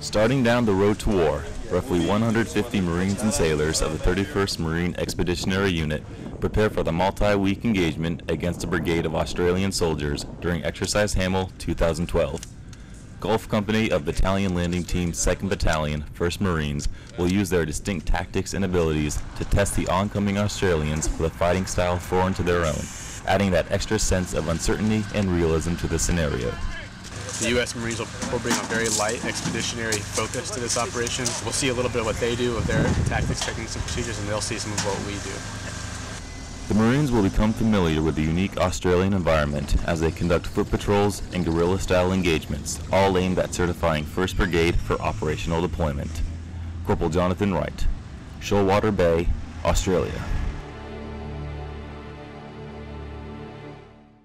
Starting down the road to war, roughly 150 Marines and sailors of the 31st Marine Expeditionary Unit prepare for the multi-week engagement against a brigade of Australian soldiers during Exercise Hamel 2012. Golf Company of Battalion Landing Team 2nd Battalion, 1st Marines, will use their distinct tactics and abilities to test the oncoming Australians with a fighting style foreign to their own, adding that extra sense of uncertainty and realism to the scenario. The U.S. Marines will, will bring a very light expeditionary focus to this operation. We'll see a little bit of what they do with their tactics, techniques, and procedures, and they'll see some of what we do. The Marines will become familiar with the unique Australian environment as they conduct foot patrols and guerrilla-style engagements, all aimed at certifying 1st Brigade for operational deployment. Corporal Jonathan Wright, Shoalwater Bay, Australia.